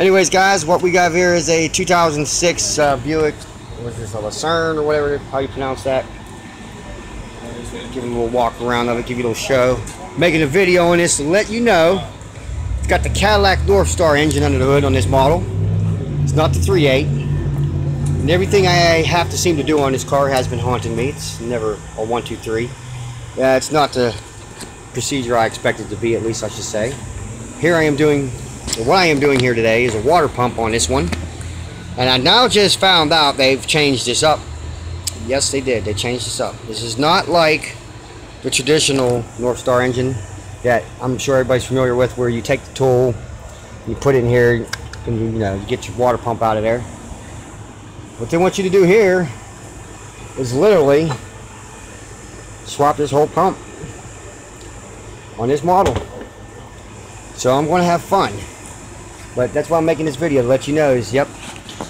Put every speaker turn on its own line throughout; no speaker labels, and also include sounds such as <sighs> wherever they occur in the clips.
Anyways, guys, what we got here is a 2006 uh, Buick. Was this a Lucerne or whatever? How you pronounce that? Give you a little walk around of it, give you a little show. Making a video on this to let you know it's got the Cadillac Northstar engine under the hood on this model. It's not the 3.8. And everything I have to seem to do on this car has been haunting me. It's never a 1, 2, 3. Yeah, it's not the procedure I expected to be, at least I should say. Here I am doing, what I am doing here today is a water pump on this one. And I now just found out they've changed this up. Yes, they did. They changed this up. This is not like the traditional Northstar engine that I'm sure everybody's familiar with where you take the tool, you put it in here, and you, you know, you get your water pump out of there. What they want you to do here is literally swap this whole pump on this model. So I'm going to have fun. But that's why I'm making this video to let you know is, yep,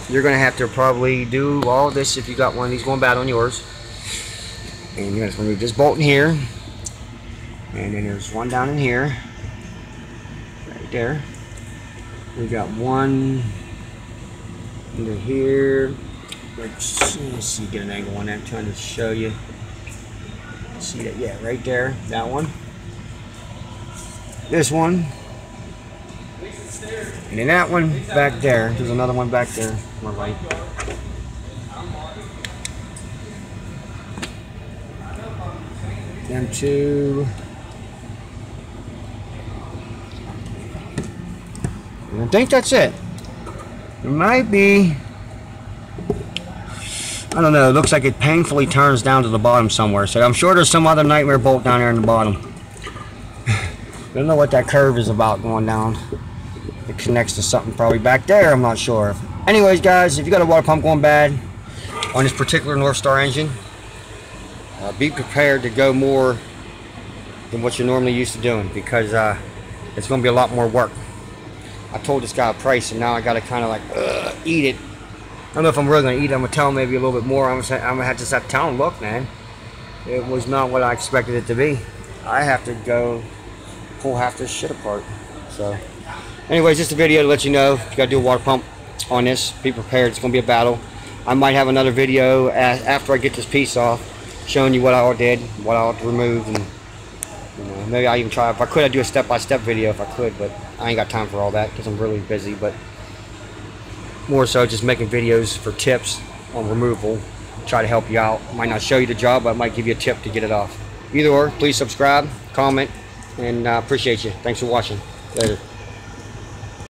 you're going to have to probably do all this if you got one of these going bad on yours. And you're going to remove this bolt in here. And then there's one down in here. Right there. We got one into here. Let's see, get an angle on that. I'm trying to show you. See that? Yeah, right there. That one. This one. And then that one back there. There's another one back there. My right. Them two. I think that's it. There might be. I don't know. It looks like it painfully turns down to the bottom somewhere. So I'm sure there's some other nightmare bolt down there in the bottom. <sighs> I don't know what that curve is about going down. Connects to something probably back there. I'm not sure. Anyways, guys, if you got a water pump going bad on this particular Northstar engine, uh, be prepared to go more than what you're normally used to doing because uh, it's going to be a lot more work. I told this guy a price and now I got to kind of like uh, eat it. I don't know if I'm really going to eat it. I'm going to tell him maybe a little bit more. I'm going to have to have to tell him, look, man, it was not what I expected it to be. I have to go pull half this shit apart. So, anyways, just a video to let you know if you got to do a water pump on this, be prepared. It's going to be a battle. I might have another video after I get this piece off showing you what I all did, what I ought to remove, and you know, maybe I even try. If I could, I'd do a step-by-step -step video if I could, but I ain't got time for all that because I'm really busy. But more so, just making videos for tips on removal. Try to help you out. Might not show you the job, but I might give you a tip to get it off. Either or, please subscribe, comment, and uh, appreciate you. Thanks for watching. Later.